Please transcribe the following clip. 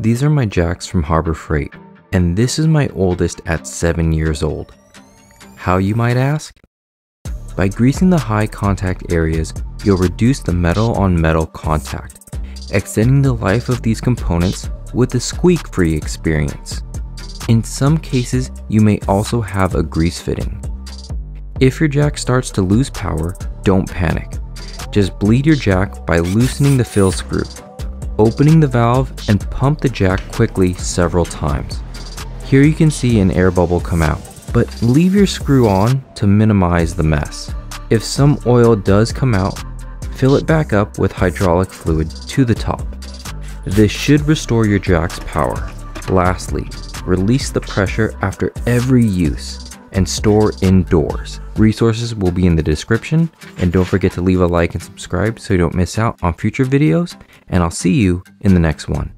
These are my jacks from Harbor Freight, and this is my oldest at 7 years old. How you might ask? By greasing the high contact areas, you'll reduce the metal on metal contact, extending the life of these components with a squeak-free experience. In some cases, you may also have a grease fitting. If your jack starts to lose power, don't panic. Just bleed your jack by loosening the fill screw, opening the valve, and pump the jack quickly several times. Here you can see an air bubble come out, but leave your screw on to minimize the mess. If some oil does come out, fill it back up with hydraulic fluid to the top. This should restore your jack's power. Lastly, release the pressure after every use and store indoors. Resources will be in the description and don't forget to leave a like and subscribe so you don't miss out on future videos and I'll see you in the next one.